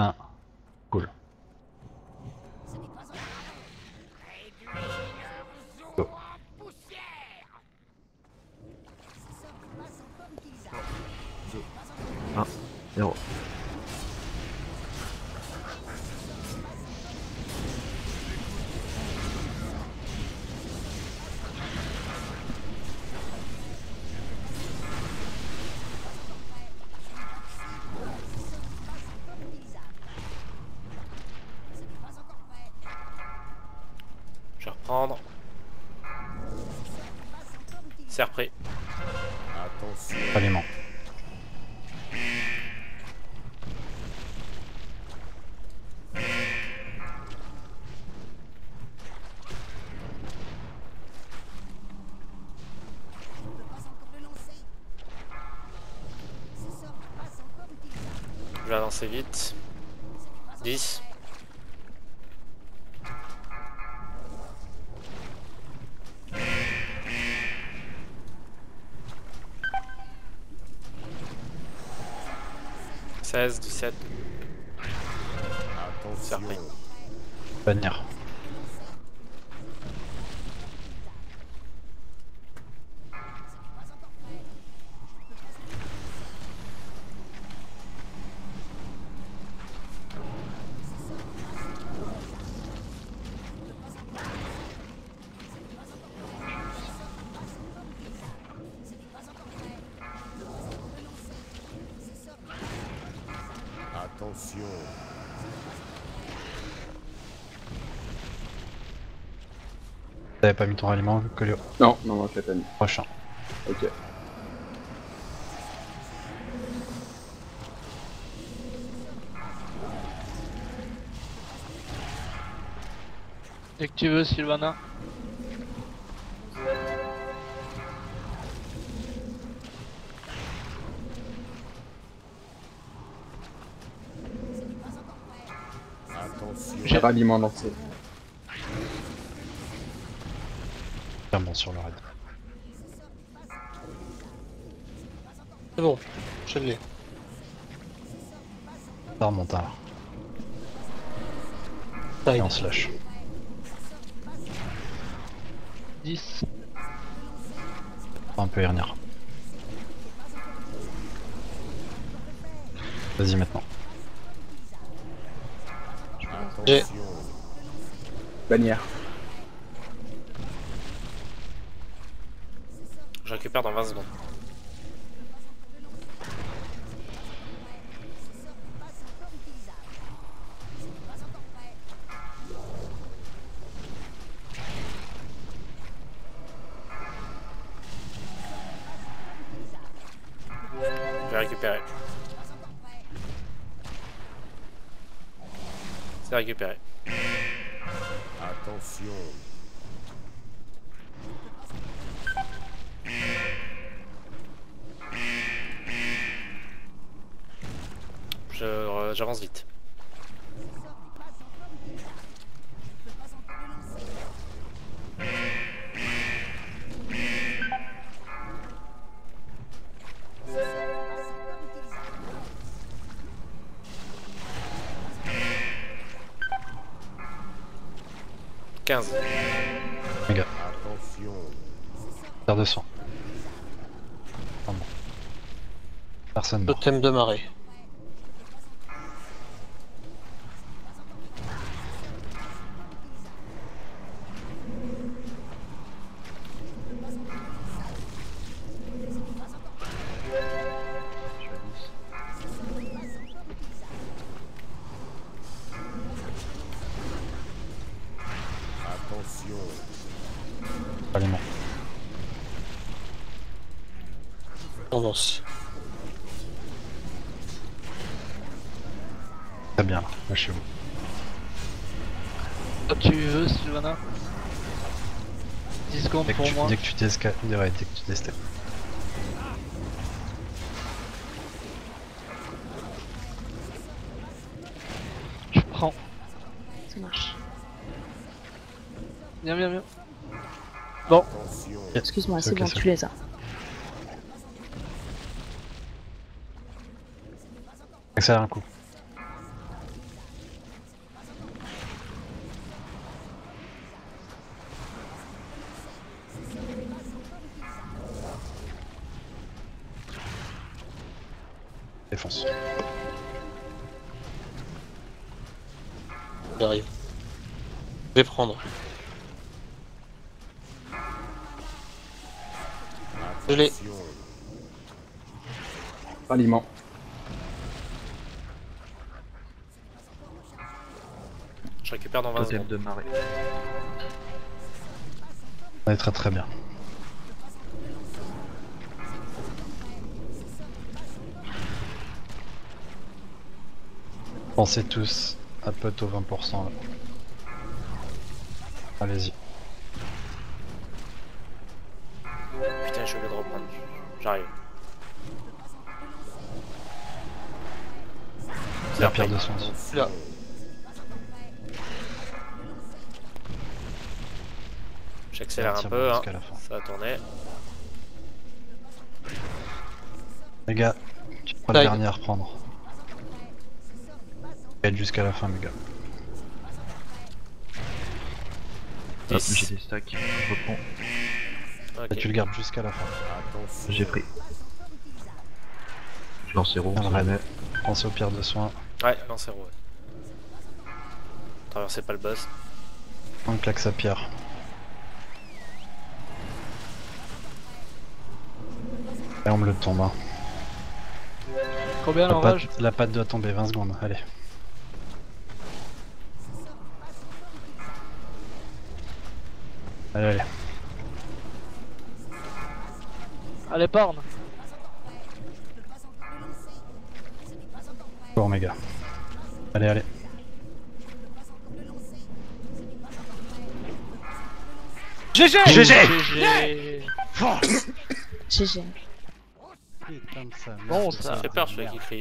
1. Cool. Go. Ah, prendre. C'est repris. Attention. Je vais avancer vite. 10. Seize, dix-sept. C'est repris. Attention. T'avais pas mis ton ralliement, Colio. Non, non, non, je l'ai pas mis. Prochain. Ok. Dès que tu veux, Sylvana? J'ai ralliement lancé. Bon sur le raid. C'est bon, je l'ai. Ça remonte alors. Ça Et on se lâche. 10. On peut y revenir. Vas-y maintenant. J'ai. Bannière. Je récupère dans 20 secondes. Je vais récupérer. C'est récupéré. Attention. Euh, J'avance vite. Quinze. Méga. Attention. Terre de sang. Ah bon. Personne mort. Totem de marée. Attention. Tendance. Très bien là. Lâchez-vous. Quand tu veux, Sylvana. 10 secondes Dès pour tu, moi. dès que tu t'esca- ouais, dès que tu t'estes. Je prends. Ça marche. Viens, viens, viens. Bon. Excuse-moi, c'est bon, ça. tu les as. Accélère un coup. Défense. J'arrive. Je vais prendre. Je l'ai. Ralliement. Je récupère dans 20 Totem secondes. de marée. On est très très bien. Pensez tous à pote au 20% là. Allez-y. Putain, je suis obligé de reprendre. J'arrive. C'est la pire de son. Là. J'accélère un peu, hein. jusqu'à la fin. ça va tourner. Les gars, tu prends le dernier à reprendre. Être jusqu'à la fin, les gars. Hop, 10. j'ai des stacks. Je reprends. Tu le gardes jusqu'à la fin. J'ai pris. Je lance zéro. Bien si le raid. jamais. Pensez au pire de soin. Ouais, lancez ouais. Traversez pas le boss. On claque sa pierre. Et on me le tombe. Hein. Combien La, l'orage patte, la patte doit tomber 20 secondes. Allez. Allez, allez. Allez, borne Bon, mes gars. Allez, allez. GG GG Putain de ça. Bon. Ça fait peur celui qui crie.